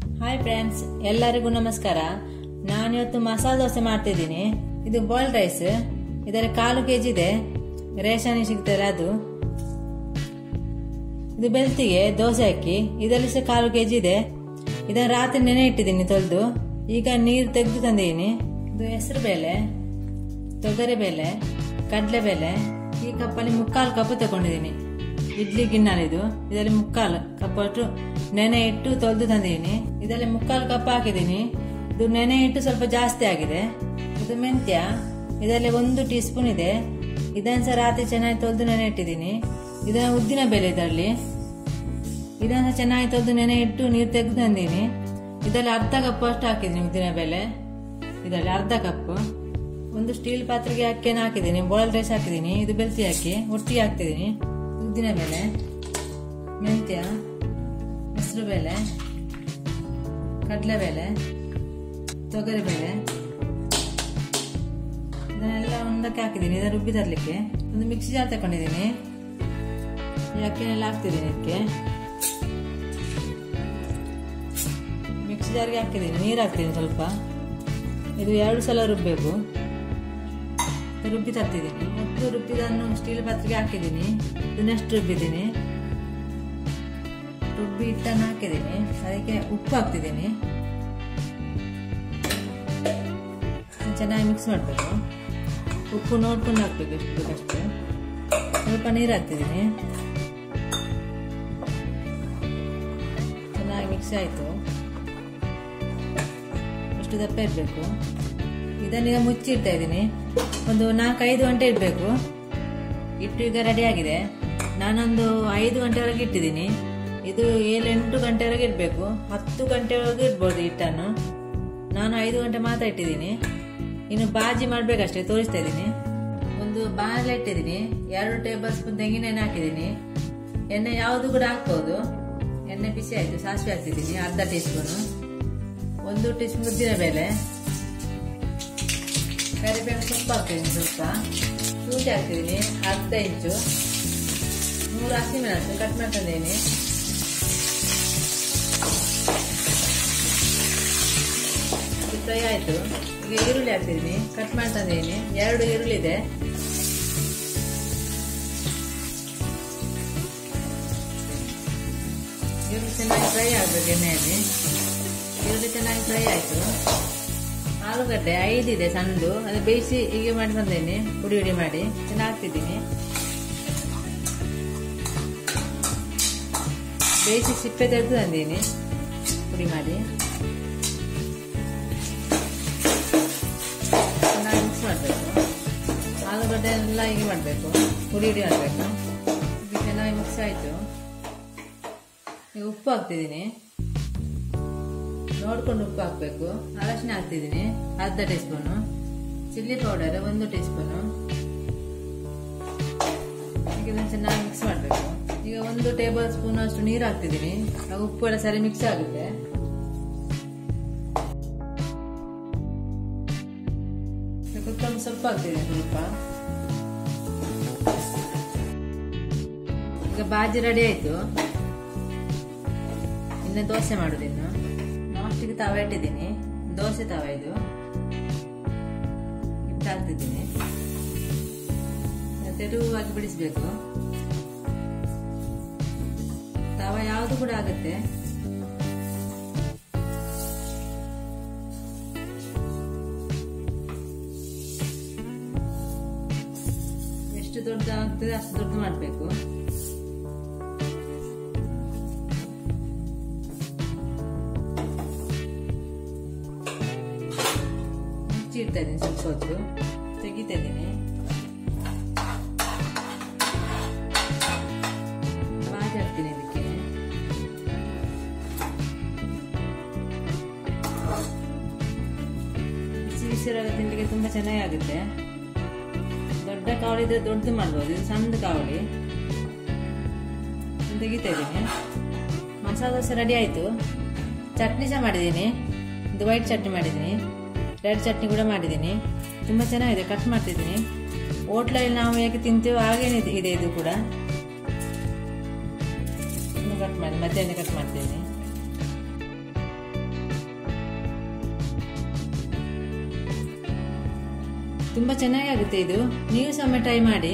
Hi friends ಎಲ್ಲರಿಗೂ ನಮಸ್ಕಾರ. ನಾನು ಇವತ್ತು ಮಸಾಲೆ ದೋಸೆ ಮಾಡ್ತಿದ್ದೀನಿ. ಇದು ಬಾಯ್ಲ್ಡ್ ರೈಸ್ ಇದರ ಕಾಲು ಕೆ ಜಿ ಇದೆ. ರೇಷನ್ ಸಿಗ್ತಾರೆ ಅದು. ಇದು ಬೆಳ್ತಿಗೆ ದೋಸೆ ಹಾಕಿ, ಇದರಲ್ಲಿ ಸಹ ಕಾಲು ಕೆ ಜಿ ಇದೆ. ಇದನ್ನ ರಾತ್ರಿ ನೆನೆ ಇಟ್ಟಿದ್ದೀನಿ ತೊಳೆದು. ಈಗ ನೀರು ತೆಗೆದು ತಂದಿದ್ದೀನಿ. ಇದು ಹೆಸರು ಬೇಳೆ, ತೊಗರಿ ಬೇಳೆ ಕಡಲೆಬೇಳೆ ಈ ಕಪ್ಪಲ್ಲಿ ಮುಕ್ಕಾಲು ಕಪ್ಪು ತಗೊಂಡಿದ್ದೀನಿ. ಇಡ್ಲಿ ಗಿಣ್ಣಲಿದು ಇದರಲ್ಲಿ ಮುಕ್ಕಾಲು ಕಪ್ಪು ನೆನೆ ಇಟ್ಟು ತೊಳೆದು ತಂದಿದ್ದೀನಿ. ಇದರಲ್ಲಿ ಮುಕ್ಕಾಲು ಕಪ್ ಹಾಕಿದ್ದೀನಿ. ಇದು ನೆನೆ ಇಟ್ಟು ಸ್ವಲ್ಪ ಜಾಸ್ತಿ ಆಗಿದೆ. ಇದು ಮೆಂತ್ಯ. ಇದರಲ್ಲಿ ಒಂದು ಟೀ ಸ್ಪೂನ್ ಇದೆ. ಇದನ್ನು ಸಹ ರಾತ್ರಿ ಚೆನ್ನಾಗಿ ತೊಳೆದು ನೆನೆ ಇಟ್ಟಿದ್ದೀನಿ. ಇದನ್ನ ಉದ್ದಿನ ಬೆಲೆ ಇದರಲ್ಲಿ. ಇದನ್ನ ಚೆನ್ನಾಗಿ ತೊಳೆದು ನೆನೆ ಇಟ್ಟು ನೀರು ತೆಗೆದು ತಂದೀನಿ ಇದರಲ್ಲಿ ಅರ್ಧ ಕಪ್ ಅಷ್ಟು ಹಾಕಿದ್ದೀನಿ ಉದ್ದಿನ ಬೆಲೆ ಇದರಲ್ಲಿ ಅರ್ಧ ಕಪ್. ಒಂದು ಸ್ಟೀಲ್ ಪಾತ್ರೆಗೆ ಅಕ್ಕಿಯನ್ನು ಹಾಕಿದ್ದೀನಿ. ಬಾಯ್ಲ್ ರೈಸ್ ಹಾಕಿದ್ದೀನಿ. ಇದು ಬೆಳ್ತಿ ಹಾಕಿ ಒಟ್ಟಿಗೆ ಹಾಕ್ತಿದ್ದೀನಿ. ಉದ್ದಿನ ಬೆಲೆ ಮೆಂತ್ಯ. ಹೆಸರು ಬೇಳೆ ಕಡಲೆಬೇಳೆ ತೊಗರಿಬೇಳೆ ಇದನ್ನೆಲ್ಲ ಒಂದಕ್ಕೆ ಹಾಕಿದ್ದೀನಿ, ಇದನ್ನು ರುಬ್ಬಿ ತರಲಿಕ್ಕೆ. ಒಂದು ಮಿಕ್ಸಿ ಜಾರ್ ತಗೊಂಡಿದ್ದೀನಿ ಈ ಅಕ್ಕಿನೆಲ್ಲ ಹಾಕ್ತಿದ್ದೀನಿ ಅದಕ್ಕೆ ಮಿಕ್ಸಿ ಜಾರಿಗೆ ಹಾಕಿದ್ದೀನಿ, ನೀರು ಹಾಕ್ತೀನಿ ಸ್ವಲ್ಪ. ಇದು ಎರಡು ಸಲ ರುಬ್ಬಬೇಕು ರುಬ್ಬಿ ತರ್ತಿದ್ದೀನಿ. ಮತ್ತು ರುಬ್ಬಿದನ್ನು ಸ್ಟೀಲ್ ಪಾತ್ರೆಗೆ ಹಾಕಿದ್ದೀನಿ. ಇದನ್ನೆಷ್ಟು ರುಬ್ಬಿದ್ದೀನಿ? ರುಬ್ಬಿ ಹಿಟ್ಟನ್ನು ಹಾಕಿದ್ದೀನಿ ಅದಕ್ಕೆ ಉಪ್ಪು ಹಾಕ್ತಿದ್ದೀನಿ. ಚೆನ್ನಾಗಿ ಮಿಕ್ಸ್ ಮಾಡಬೇಕು. ಉಪ್ಪು ನೋಡ್ಕೊಂಡು ಹಾಕ್ಬೇಕು ಎಷ್ಟು ಬೇಕಷ್ಟೇ ಸ್ವಲ್ಪ ನೀರು ಹಾಕ್ತಿದ್ದೀನಿ. ಚೆನ್ನಾಗಿ ಮಿಕ್ಸ್ ಆಯಿತು. ಇಷ್ಟು ದಪ್ಪ ಇರಬೇಕು ಇದನ್ನೀಗ ಮುಚ್ಚಿಡ್ತಾ ಇದ್ದೀನಿ. ಒಂದು ನಾಲ್ಕೈದು ಗಂಟೆ ಇಡಬೇಕು. ಇಟ್ಟು ಈಗ ರೆಡಿ ಆಗಿದೆ. ನಾನೊಂದು ಐದು ಗಂಟೆವರೆಗೆ ಇಟ್ಟಿದ್ದೀನಿ. ಇದು ಏಳೆಂಟು ಗಂಟೆವರೆಗೆ ಇಡಬೇಕು ಹತ್ತು ಗಂಟೆವರೆಗೂ ಇಡ್ಬೋದು ಹಿಟ್ಟನ್ನು ನಾನು ಐದು ಗಂಟೆ ಮಾತ್ರ ಇಟ್ಟಿದ್ದೀನಿ. ಇನ್ನು ಬಾಜಿ ಮಾಡಬೇಕಷ್ಟೇ, ತೋರಿಸ್ತಾ ಇದ್ದೀನಿ. ಒಂದು ಬಾಣಲೆ ಇಟ್ಟಿದ್ದೀನಿ. ಎರಡು ಟೇಬಲ್ ಸ್ಪೂನ್ ತೆಂಗಿನ ಎಣ್ಣೆ ಹಾಕಿದ್ದೀನಿ. ಎಣ್ಣೆ ಯಾವುದು ಕೂಡ ಹಾಕ್ಬೋದು. ಎಣ್ಣೆ ಬಿಸಿ ಆಯಿತು, ಸಾಸಿವೆ ಹಾಕ್ತಿದ್ದೀನಿ, ಅರ್ಧ ಟೀ ಸ್ಪೂನು ಒಂದು ಟೀ ಸ್ಪೂನ್ ಉದ್ದಿನ ಬೇಳೆ ಕರಿಬೇವು ಸೊಪ್ಪು ಹಾಕ್ತಿದ್ದೀನಿ ಸ್ವಲ್ಪ. ಶೂಟಿ ಹಾಕ್ತಿದ್ದೀನಿ, ಅರ್ಧ ಇಂಚು ಮೂರು ಹಸಿಮೆಣಸು ಕಟ್ ಮಾಡ್ಕೊಂಡಿದ್ದೀನಿ. ಫ್ರೈ ಆಯಿತು. ಈಗ ಈರುಳ್ಳಿ ಹಾಕ್ತಿದ್ದೀನಿ ಕಟ್ ಮಾಡ್ತಿದ್ದೀನಿ ಎರಡು ಈರುಳ್ಳಿ ಇದೆ ಈರುಳ್ಳಿ ಚೆನ್ನಾಗಿ ಫ್ರೈ ಆಗಬೇಕು ಎಣ್ಣೆಯಲ್ಲಿ. ಈರುಳ್ಳಿ ಚೆನ್ನಾಗಿ ಫ್ರೈ ಆಯಿತು. ಆಲೂಗಡ್ಡೆ ಐದಿದೆ ಸಣ್ಣದು ಅದು ಬೇಯಿಸಿ ಹೀಗೆ ಮಾಡಿ ತಂದೇನೆ ಪುಡಿ ಹುಡಿ ಮಾಡಿ. ಚೆನ್ನಾಗಿ ಹಾಕ್ತಿದ್ದೀನಿ ಬೇಯಿಸಿ ಸಿಪ್ಪೆ ತೆಗೆದು ತಂದೀನಿ. ಪುಡಿ ಮಾಡಿ. ಎಲ್ಲ ಹೀಗೆ ಮಾಡಬೇಕು. ಪುಡಿ ಹುಡಿ ಮಾಡಬೇಕು. ಇದು ಚೆನ್ನಾಗಿ ಮಿಕ್ಸ್ ಆಯಿತು. ಈಗ ಉಪ್ಪು ಹಾಕ್ತಿದ್ದೀನಿ. ನೋಡ್ಕೊಂಡು ಉಪ್ಪು ಹಾಕಬೇಕು. ಅರಶಿನ ಹಾಕ್ತಿದ್ದೀನಿ. ಅರ್ಧ ಟೀ ಸ್ಪೂನು ಚಿಲ್ಲಿ ಪೌಡರ್, ಒಂದು ಟೀ ಸ್ಪೂನು ಈಗ ಇದನ್ನು ಚೆನ್ನಾಗಿ ಮಿಕ್ಸ್ ಮಾಡಬೇಕು. ಈಗ ಒಂದು ಟೇಬಲ್ ಸ್ಪೂನ್ ಅಷ್ಟು ನೀರು ಹಾಕ್ತಿದ್ದೀನಿ. ಆ ಉಪ್ಪು ಎಲ್ಲ ಸರಿ ಮಿಕ್ಸ್ ಆಗುತ್ತೆ. ಕೊತ್ತಂಬರಿ ಸೊಪ್ಪು ಹಾಕ್ತಿದ್ದೀನಿ ಸ್ವಲ್ಪ. ಈಗ ಬಾಜಿ ರೆಡಿ ಆಯ್ತು. ಇನ್ನು ದೋಸೆ ಮಾಡುದಿನ್ನು ನಾಸ್ಟಿಗೆ ತವ ಇಟ್ಟಿದ್ದೀನಿ. ದೋಸೆ ತವ ಇದು. ಹಿಟ್ಟು ಹಾಕ್ತಿದ್ದೀನಿ. ತೆಳುವಾಗಿ ಬಿಡಿಸ್ಬೇಕು. ತವ ಯಾವುದು ಕೂಡ ಆಗುತ್ತೆ. ಎಷ್ಟು ದೊಡ್ಡದಾಗ್ತದೆ ಅಷ್ಟು ದೊಡ್ಡ ಮಾಡಬೇಕು. ಇದ್ದೀನಿ ಸ್ವಲ್ಪ ಹೊತ್ತು. ತೆಗಿತಾ ಇದ್ದೀನಿ ಹಾಕ್ತೀನಿ ಇದಕ್ಕೆ ಬಿಸಿ ತುಂಬ ಚೆನ್ನಾಗಿ ಆಗುತ್ತೆ ದೊಡ್ಡ ಕಾವಳಿ ಇದ್ರೆ ದೊಡ್ಡದು ಮಾಡ್ಬೋದು, ಇದು ಸಣ್ಣದು ಕಾವಳಿ. ತೆಗಿತಾ ಇದ್ದೀನಿ. ಮಸಾಲೆ ದೋಸೆ ರೆಡಿ ಆಯಿತು. ಚಟ್ನಿ ಸಹ ಮಾಡಿದ್ದೀನಿ. ಇದು ವೈಟ್ ಚಟ್ನಿ ಮಾಡಿದ್ದೀನಿ. ರೆಡ್ ಚಟ್ನಿ ಕೂಡ ಮಾಡಿದ್ದೀನಿ. ತುಂಬ ಚೆನ್ನಾಗಿದೆ ಕಟ್ ಮಾಡ್ತಿದ್ದೀನಿ. ಹೋಟ್ಲಲ್ಲಿ ನಾವು ಹೇಗೆ ತಿಂತೀವೋ ಹಾಗೇನೆ ಇದೆ, ಇದು ಕೂಡ. ಕಟ್ ಮಾಡಿ ಮಧ್ಯಾಹ್ನ ಕಟ್ ಮಾಡ್ತೀನಿ. ತುಂಬ ಚೆನ್ನಾಗಿ ಆಗುತ್ತೆ ಇದು. ನೀವು ಸಮ ಟ್ರೈ ಮಾಡಿ.